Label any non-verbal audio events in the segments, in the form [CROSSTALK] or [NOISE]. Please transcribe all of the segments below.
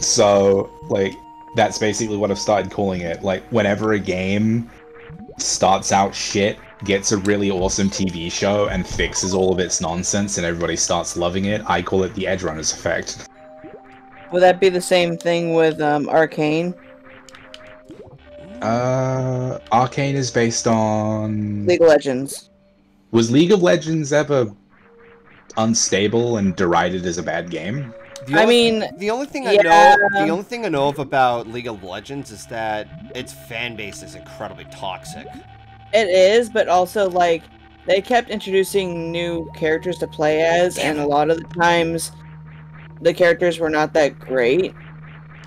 So, like, that's basically what I've started calling it. Like, whenever a game starts out shit, gets a really awesome TV show, and fixes all of its nonsense, and everybody starts loving it, I call it the Edgerunners effect. Would that be the same thing with um, Arcane? Uh, Arcane is based on. League of Legends. Was League of Legends ever unstable and derided as a bad game? I mean, the only thing I yeah. know, the only thing I know of about League of Legends is that its fan base is incredibly toxic. It is, but also like they kept introducing new characters to play as, and a lot of the times the characters were not that great,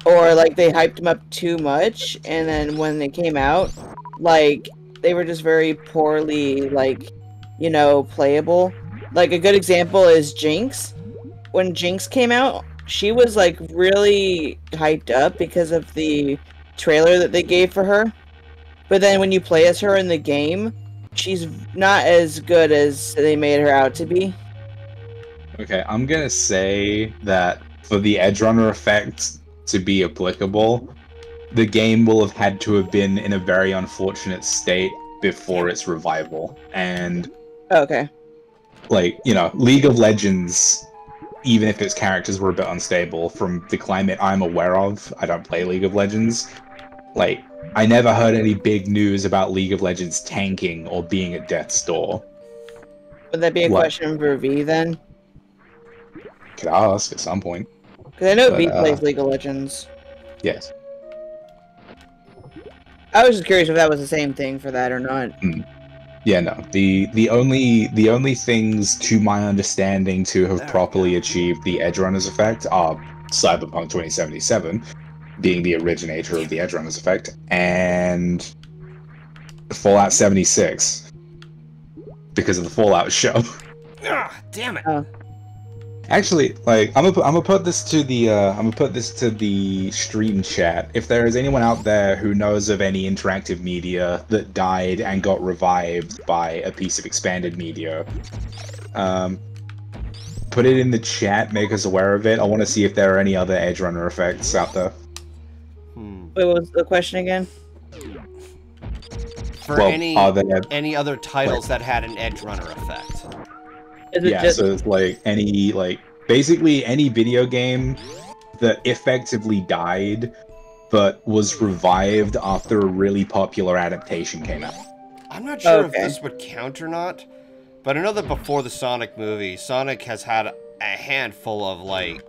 or like they hyped them up too much, and then when they came out, like they were just very poorly like you know playable. Like a good example is Jinx. When Jinx came out, she was like really hyped up because of the trailer that they gave for her. But then when you play as her in the game, she's not as good as they made her out to be. Okay, I'm gonna say that for the edge runner effect to be applicable, the game will have had to have been in a very unfortunate state before its revival. And Okay. like you know league of legends even if its characters were a bit unstable from the climate i'm aware of i don't play league of legends like i never heard any big news about league of legends tanking or being at death's door Would that be a question for V then? could ask at some point Because I know But, V uh, plays League of Legends. yes I was just curious if that was the same thing for that or not. Yeah no. The the only the only things to my understanding to have properly achieved the edge runners effect are cyberpunk 2077 being the originator of the edge runners effect and fallout 76 because of the fallout show. Ah, damn it! Actually like i'm gonna put- i'm gonna put this to the uh i'm gonna put this to the stream chat if there is anyone out there who knows of any interactive media that died and got revived by a piece of expanded media um put it in the chat make us aware of it i want to see if there are any other edge runner effects out there Hmm. Wait, what was the question again? For well any there any other titles that had an edge runner effect. Is it yeah just so it's like any like basically any video game that effectively died but was revived after a really popular adaptation came out I'm not sure Okay. if this would count or not, but I know that before the Sonic movie, Sonic has had a handful of like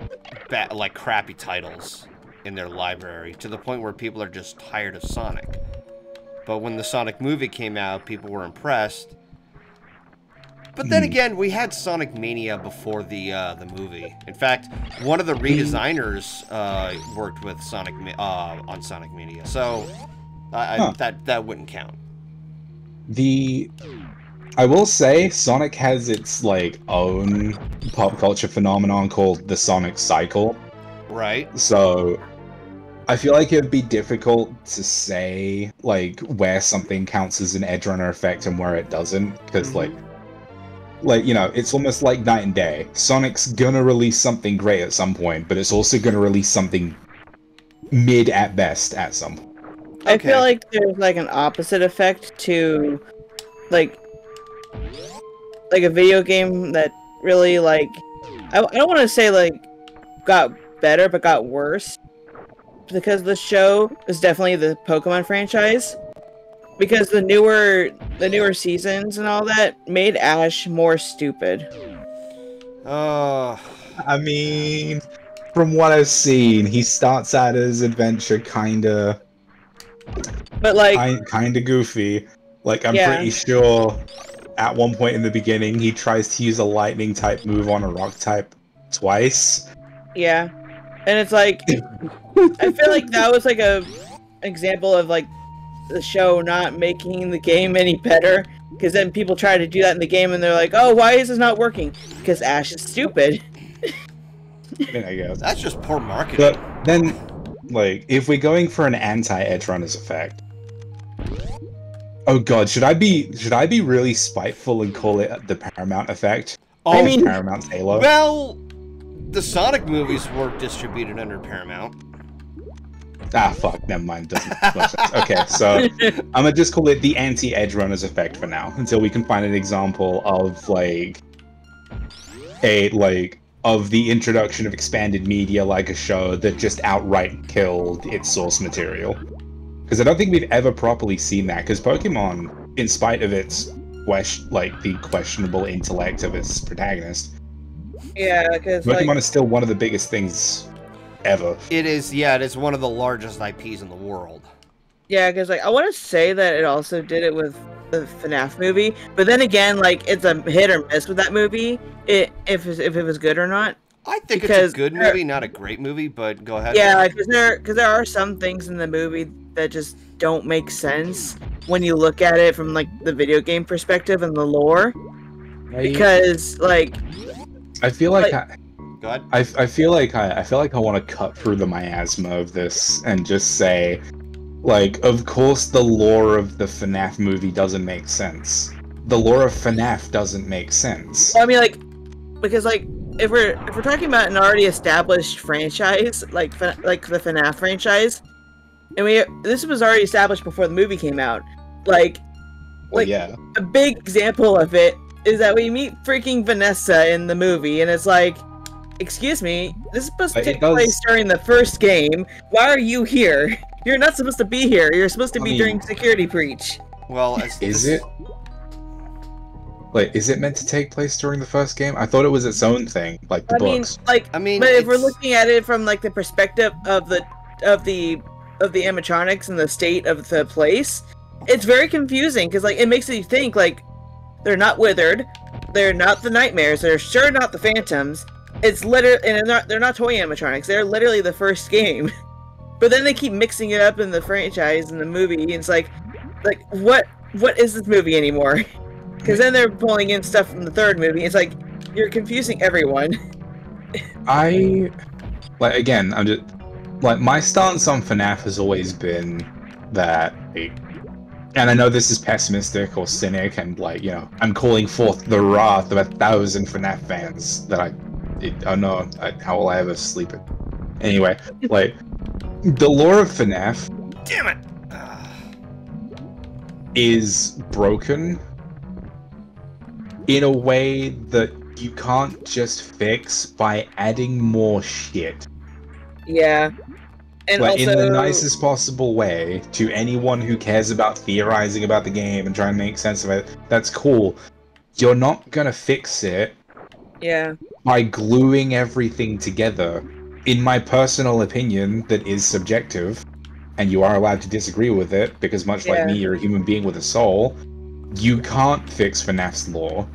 ba- like crappy titles in their library to the point where people are just tired of Sonic. But when the Sonic movie came out, people were impressed. But then Hmm. again, we had Sonic Mania before the uh, the movie. In fact, one of the redesigners uh, worked with Sonic Ma- uh, on Sonic Mania, so I, I, that that wouldn't count. the i will say sonic has its like own pop culture phenomenon called the sonic cycle Right. so i feel like it'd be difficult to say like where something counts as an edge runner effect and where it doesn't because Mhm. like like you know it's almost like night and day. Sonic's gonna release something great at some point but it's also gonna release something mid at best at some point. I feel like there's like an opposite effect to like like a video game that really like I, I don't want to say like got better but got worse because the show is definitely the Pokemon franchise because the newer the newer seasons and all that made Ash more stupid. Oh, I mean, from what I've seen, he starts out his adventure kinda, But like kind, kinda goofy. Like I'm Yeah. pretty sure, at one point in the beginning, he tries to use a lightning type move on a rock type twice. Yeah. And it's like [LAUGHS] I feel like that was like a example of like the show not making the game any better because then people try to do that in the game and they're like, "Oh, why is this not working?" Because Ash is stupid. I guess. that's just poor marketing. But then, like, if we're going for an anti-edge runners effect. Oh god, should I be should I be really spiteful and call it the Paramount effect? oh, I mean- Paramount Halo. well, The Sonic movies were distributed under Paramount. Ah, fuck. Never mind. Doesn't. Okay, so [LAUGHS] I'm gonna just call it the anti-edge runners effect for now, until we can find an example of like a like of the introduction of expanded media like a show that just outright killed its source material. Because I don't think we've ever properly seen that. Because Pokemon, in spite of its question, like the questionable intellect of its protagonist, Yeah, because Pokemon like, is still one of the biggest things ever. It is, yeah, it is one of the largest IPs in the world. yeah, because like I want to say that it also did it with the FNAF movie, but then again, like it's a hit or miss with that movie. It if if it was good or not. I think Because it's a good movie, not a great movie, but go ahead. Yeah, because there because there are some things in the movie that just don't make sense when you look at it from like the video game perspective and the lore. Because like I feel like, like- I, Go ahead. I, I feel like I, I feel like I want to cut through the miasma of this and just say, like, of course the lore of the FNAF movie doesn't make sense. The lore of FNAF doesn't make sense. I mean like because like if we're if we're talking about an already established franchise like like the FNAF franchise, and we this was already established before the movie came out, like Well, like- yeah, a big example of it is that we meet freaking Vanessa in the movie, and it's like, excuse me, this is supposed to But it take does- place during the first game. Why are you here? [LAUGHS] You're not supposed to be here. You're supposed to I be mean- during security breach. Well, [LAUGHS] as, is this- it? Like, is it meant to take place during the first game? I thought it was its own thing, like the I mean, books. like, I mean, but if we're looking at it from like the perspective of the of the of the animatronics and the state of the place, it's very confusing because like it makes you think like they're not withered, they're not the nightmares, they're sure not the phantoms. It's literally and they're not they're not toy animatronics. They're literally the first game. [LAUGHS] But then they keep mixing it up in the franchise and the movie. And it's like, like what what is this movie anymore? [LAUGHS] Because then they're pulling in stuff from the third movie. It's like you're confusing everyone. [LAUGHS] I like again. I'm just like my stance on FNAF has always been that, and I know this is pessimistic or cynic, and like you know, I'm calling forth the wrath of a thousand FNAF fans that I, it, oh no, I, how will I ever sleep it? Anyway, like the lore of FNAF Damn it! Is broken in a way that you can't just fix by adding more shit. Yeah. And like also, in the nicest possible way to anyone who cares about theorizing about the game and trying to make sense of it. That's cool. You're not gonna fix it yeah, by gluing everything together. In my personal opinion, that is subjective, and you are allowed to disagree with it because, much Yeah. like me, you're a human being with a soul. You can't fix FNAF's law.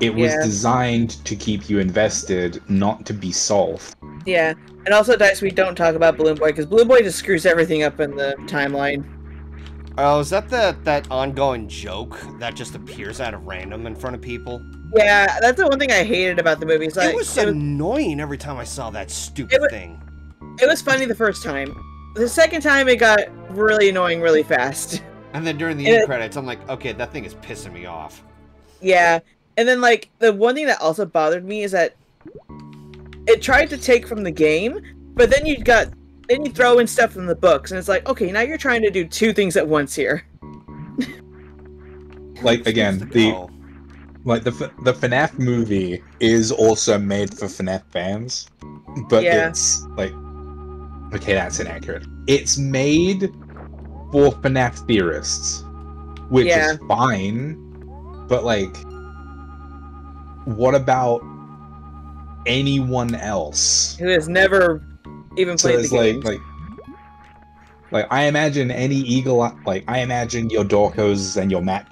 It was Yeah. designed to keep you invested, not to be solved. yeah. And also, Dice, we don't talk about Balloon Boy because Balloon Boy just screws everything up in the timeline. Oh, is that the that ongoing joke that just appears out of random in front of people? Yeah, that's the one thing I hated about the movie. Like, it was annoying every time I saw that stupid It wa- thing. it was funny the first time. The second time, it got really annoying really fast. [LAUGHS] And then during the It- end credits, I'm like, okay, that thing is pissing me off. Yeah, and then like the one thing that also bothered me is that it tried to take from the game, but then you got then you throw in stuff from the books, and it's like, okay, now you're trying to do two things at once here. [LAUGHS] Like again, the go. Like the the FNAF movie is also made for FNAF fans, but Yeah. it's like okay, that's inaccurate. It's made for FNAF theorists, which Yeah. is fine, but like, what about anyone else? Who has never even played it's the game? like like like I imagine any eagle like I imagine your Dawkos and your Matt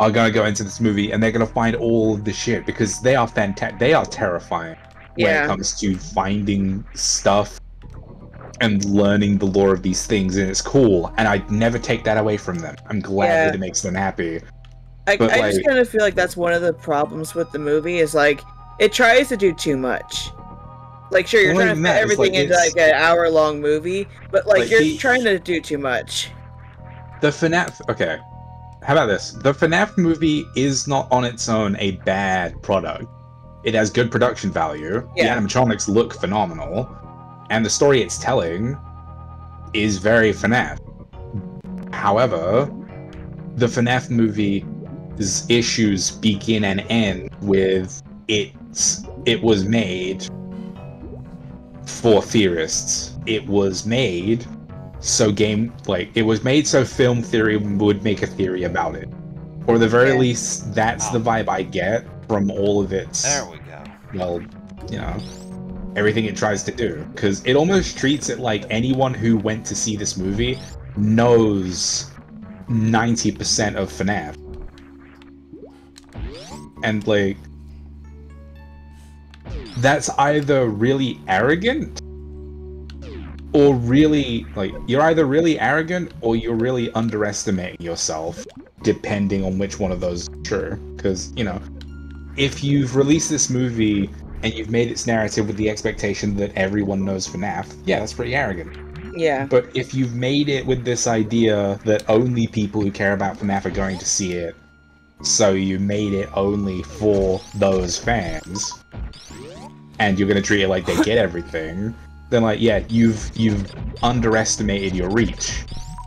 Are gonna go into this movie and they're gonna find all of the shit because they are fantastic. They are terrifying when it comes to finding stuff and learning the lore of these things, and it's cool. And I'd never take that away from them. I'm glad Yeah. that it makes them happy. I, but, I just kind of feel like that's one of the problems with the movie is like it tries to do too much. Like, sure, you're trying to fit everything like into like an hour long movie, but like, Like, you're the- trying to do too much. The FNAF. Okay, how about this? The FNAF movie is not on its own a bad product. It has good production value. Yeah. The animatronics look phenomenal, and the story it's telling is very FNAF. However, the FNAF movie's issues begin and end with it's it was made for theorists. It was made so game like it was made so film theory would make a theory about it. Or the very Yeah. least, that's the ah. vibe I get from all of its There we go. well, you know, everything it tries to do. Because it almost treats it like anyone who went to see this movie knows 90% of FNAF. And, like, that's either really arrogant really, like, you're either really arrogant or you're really underestimating yourself, depending on which one of those is true. Because, you know, if you've released this movie and you've made its narrative with the expectation that everyone knows FNAF, yeah, that's pretty arrogant. Yeah. But if you've made it with this idea that only people who care about FNAF are going to see it, so you made it only for those fans, and you're going to treat it like they get [LAUGHS] everything, then like yeah, you've you've underestimated your reach,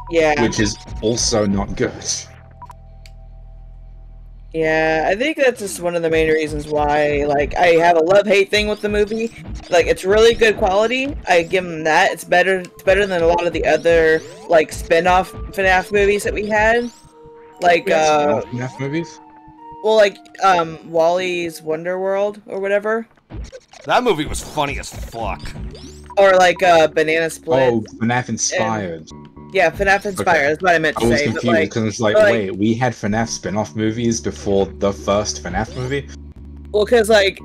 Yeah. which is also not good. Yeah, I think that's just one of the main reasons why, like, I have a love-hate thing with the movie. Like, it's really good quality. I give them that. It's better. It's better than a lot of the other like spin-off FNAF movies that we had. Like, uh, FNAF movies. well, like, um, Wally's Wonder World or whatever, That movie was funny as fuck. Or like uh, Banana Split. Oh, FNAF inspired. Yeah, FNAF Inspired. That's what I meant I to was say. Confused like, because it's like, like- wait, we had FNAF spin-off movies before the first FNAF movie. Well, because like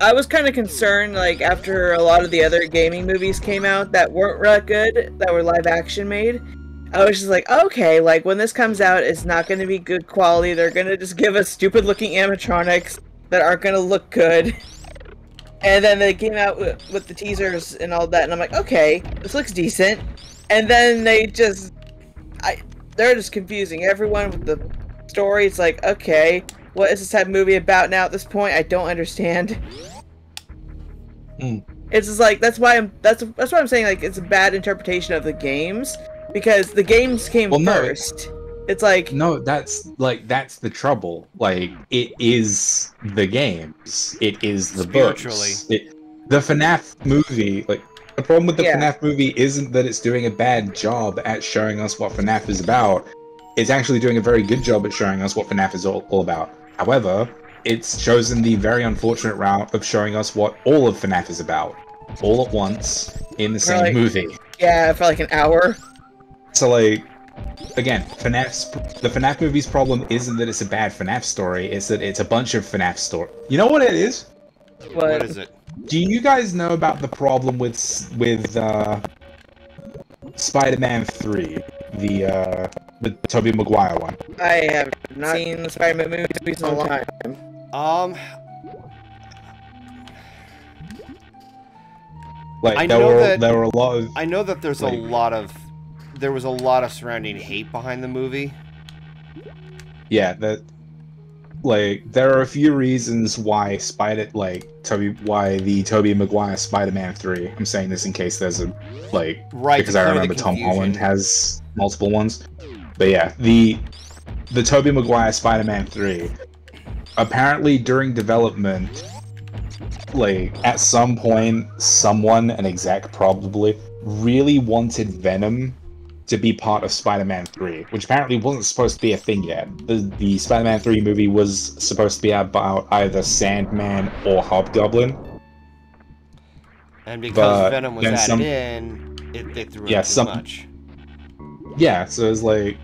I was kind of concerned, like after a lot of the other gaming movies came out that weren't that good, that were live action made. I was just like, okay, like when this comes out, it's not going to be good quality. They're going to just give us stupid looking animatronics that aren't going to look good. [LAUGHS] And then they came out with, with the teasers and all that, and I'm like, okay, this looks decent. And then they just, I, they're just confusing everyone with the story. It's like, okay, what is this type of movie about now at this point? I don't understand. Hmm. It's just like that's why I'm that's that's why I'm saying like it's a bad interpretation of the games because the games came Well, no, first. It's like No, that's like that's the trouble. Like it is the games. It is the Spiritually. books. It, the FNAF movie, like the problem with the Yeah. FNAF movie isn't that it's doing a bad job at showing us what FNAF is about. It's actually doing a very good job at showing us what FNAF is all, all about. However, it's chosen the very unfortunate route of showing us what all of FNAF is about, all at once in the same Right. movie. yeah, for like an hour. So like again, FNAF's the FNAF movie's problem isn't that it's a bad FNAF story, it's that it's a bunch of FNAF story. You know what it is? But What is it? Do you guys know about the problem with with uh Spider-Man 3, the uh the Tobey Maguire one? I have not seen the Spider-Man movies in a long time. Um, Like I there know were that- there were a lot of I know that there's a lot of there was a lot of surrounding hate behind the movie. yeah, that like there are a few reasons why Spider like Tobey why the Tobey Maguire Spider-Man 3. I'm saying this in case there's a like Right. because I remember Tom Holland has multiple ones. But yeah, the the Tobey Maguire Spider-Man 3 apparently during development like at some point someone an exec probably really wanted Venom to be part of Spider-Man 3, which apparently wasn't supposed to be a thing yet. The, the Spider-Man 3 movie was supposed to be about either Sandman or Hobgoblin. and because Venom was added some- in, it they threw Yeah, some- much. Yeah, so it's like,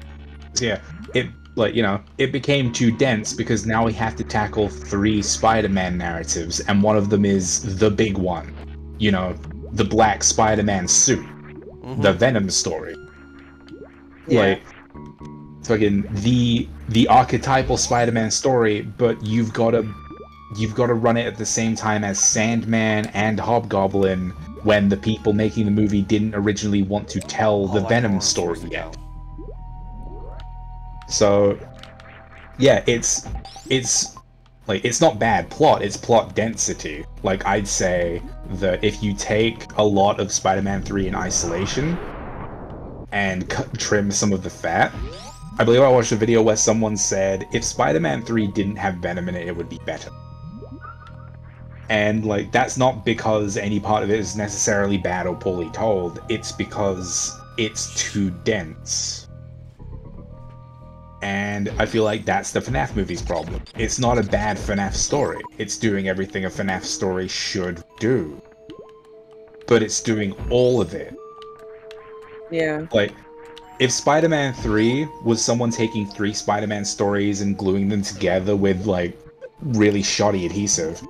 so yeah, it like you know it became too dense because now we have to tackle three Spider-Man narratives, and one of them is the big one, you know, the Black Spider-Man suit, Mhm. the Venom story. Yeah. Like, fucking the the archetypal Spider-Man story, but you've got to you've got to run it at the same time as Sandman and Hobgoblin when the people making the movie didn't originally want to tell oh, the Oh, I Venom know where I'm story yet. So, yeah, it's it's like it's not bad plot it's plot density like i'd say that if you take a lot of spider-man 3 in isolation and cut, trim some of the fat i believe i watched a video where someone said if spider-man 3 didn't have venom in it it would be better and like that's not because any part of it is necessarily bad or poorly told it's because it's too dense and I feel like that's the FNAF movie's problem. It's not a bad FNAF story. It's doing everything a FNAF story should do. But it's doing all of it. Yeah. Like, if Spider Man 3 was someone taking three Spider Man stories and gluing them together with, like, really shoddy adhesive,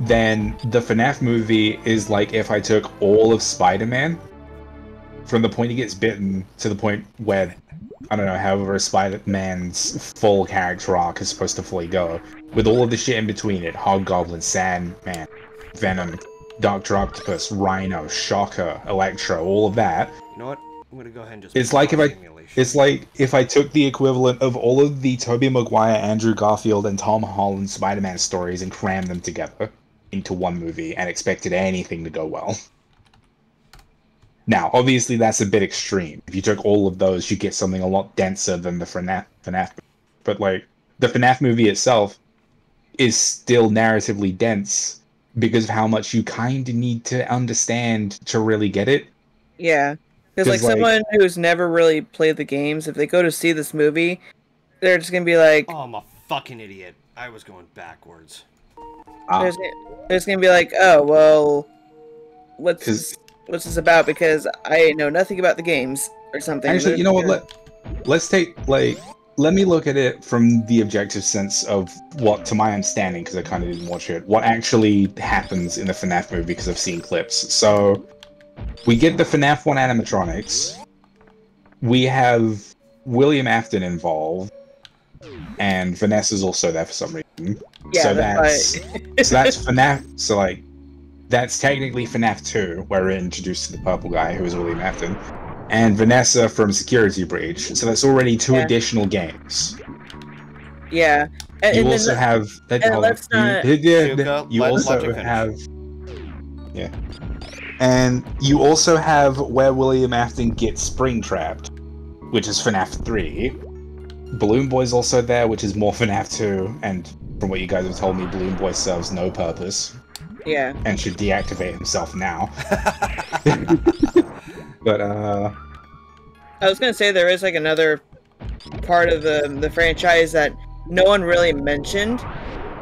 then the FNAF movie is like if I took all of Spider Man from the point he gets bitten to the point where I don't know, however Spider-Man's full character arc is supposed to fully go, with all of the shit in between it, Hobgoblin, Sandman, Venom, Doctor Octopus, Rhino, Shocker, Electro, all of that. You know what? I'm gonna go ahead and just. It's like if I- It's like if I took the equivalent of all of the Tobey Maguire, Andrew Garfield, and Tom Holland Spider-Man stories and crammed them together into one movie and expected anything to go well. Now, obviously, that's a bit extreme. If you took all of those, you get something a lot denser than the FNAF. FNAF. But like the FNAF movie itself is still narratively dense because of how much you kind of need to understand to really get it. Yeah. Because like 'Cause, like- someone who's never really played the games, if they go to see this movie, they're just gonna be like, Oh, I'm a fucking idiot. I was going backwards. Ah, there's, there's gonna be like, oh well, what's 'Cause- this, what's this about? Because I know nothing about the games or something. Actually, you know what? Let let's take like let me look at it from the objective sense of what, to my understanding, because I kind of didn't watch it, what actually happens in the FNAF movie because I've seen clips. So we get the FNAF one animatronics. We have William Afton involved, and Vanessa's also there for some reason. yeah, so that's that's [LAUGHS] so that's FNAF. So like, that's technically FNAF 2, where we're introduced to the purple guy who is William Afton, and Vanessa from Security Breach. So that's already two Yeah. additional games. yeah. And, You and also have. That, and hold let's not- you, yeah, Shuka, you let- also let you finish. have. Yeah. And you also have where William Afton gets spring trapped, which is FNAF 3. Balloon Boy's also there, which is more [LAUGHS] FNAF 2, and from what you guys have told me, Balloon Boy serves no purpose yeah, and should deactivate himself now. [LAUGHS] [LAUGHS] but uh I was gonna say there is like another part of the the franchise that no one really mentioned,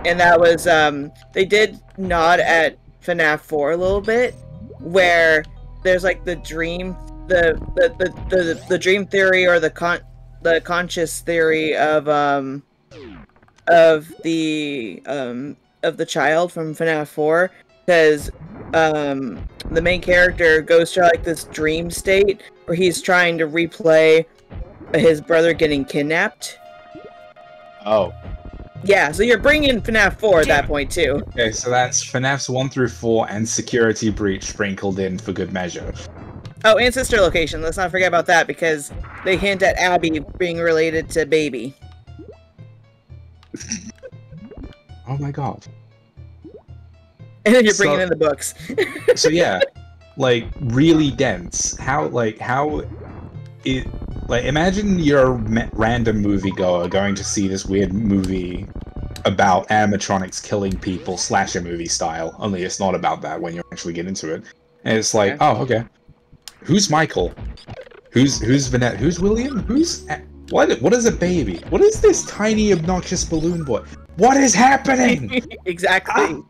and that was um they did nod at FNAF 4 a little bit, where there's like the dream, the the the the, the dream theory or the con the conscious theory of um of the um of the child from FNAF 4 because um the main character goes to like this dream state where he's trying to replay his brother getting kidnapped. oh. Yeah, so you're bringing FNAF 4 at that point too. Okay, so that's FNAF's 1 through 4 and Security Breach sprinkled in for good measure. Oh, and sister location. Let's not forget about that because they hint at Abby being related to Baby. [LAUGHS] Oh my god. [LAUGHS] And then you're bringing So- in the books. [LAUGHS] so yeah, like really dense. How like how it like imagine you're a random moviegoer going to see this weird movie about animatronics killing people slasher movie style. Only it's not about that when you actually get into it. And it's like, Yeah. oh okay, who's Michael? Who's who's Vanette? Who's William? Who's what? What is a baby? What is this tiny obnoxious balloon boy? What is happening? [LAUGHS] exactly. Ah,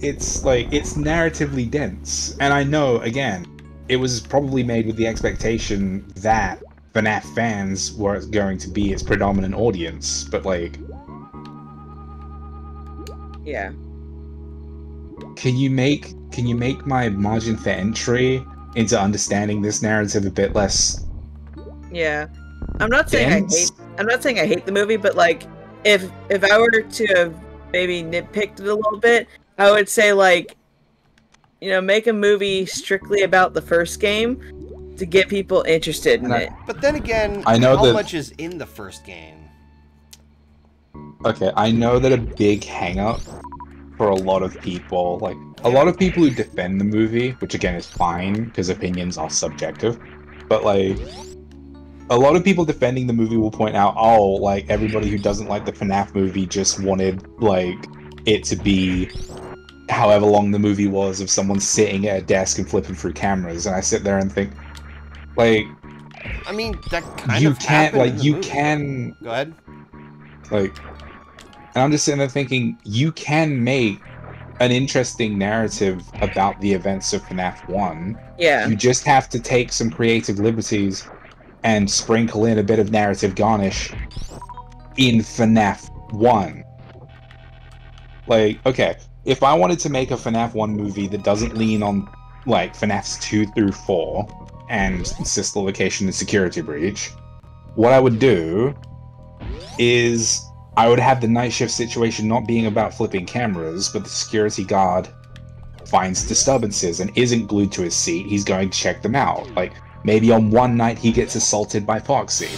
it's like it's narratively dense and i know again it was probably made with the expectation that FNAF fans were going to be its predominant audience but like Yeah. can you make can you make my margin for entry into understanding this narrative a bit less Yeah. I'm not saying I hate I'm not saying I hate the movie, but like if if I were to have maybe nitpicked it a little bit, I would say like you know, make a movie strictly about the first game to get people interested in I- it. But then again, I know how that- much is in the first game? Okay, I know that a big hang up for a lot of people, like a lot of people who defend the movie, which again is fine because opinions are subjective, but like a lot of people defending the movie will point out, oh, like everybody who doesn't like the FNAF movie just wanted like it to be however long the movie was of someone sitting at a desk and flipping through cameras, and I sit there and think, like, I mean, that kind you of can't, like, you movie. can, Go ahead. like, and I'm just sitting there thinking, you can make an interesting narrative about the events of FNAF 1. Yeah. You just have to take some creative liberties and sprinkle in a bit of narrative garnish in FNAF 1. Like, okay, if I wanted to make a FNAF 1 movie that doesn't lean on, like, FNAFs 2 through 4 and sister location and security breach, what I would do is I would have the night shift situation not being about flipping cameras, but the security guard finds disturbances and isn't glued to his seat. He's going to check them out. Like, maybe on one night he gets assaulted by Foxy.